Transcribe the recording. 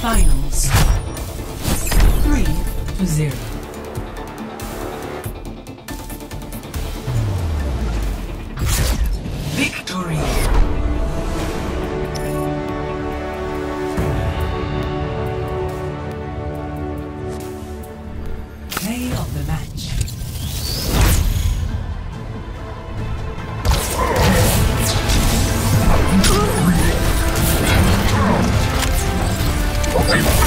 Finals. Three to zero. Victory. Play of the match. I'll